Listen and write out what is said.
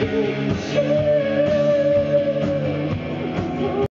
you.